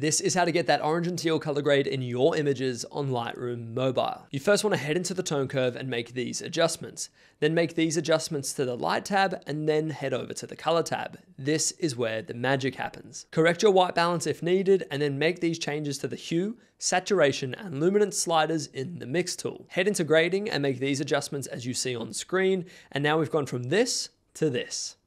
This is how to get that orange and teal color grade in your images on Lightroom Mobile. You first want to head into the tone curve and make these adjustments. Then make these adjustments to the light tab and then head over to the color tab. This is where the magic happens. Correct your white balance if needed and then make these changes to the hue, saturation and luminance sliders in the mix tool. Head into grading and make these adjustments as you see on screen and now we've gone from this to this.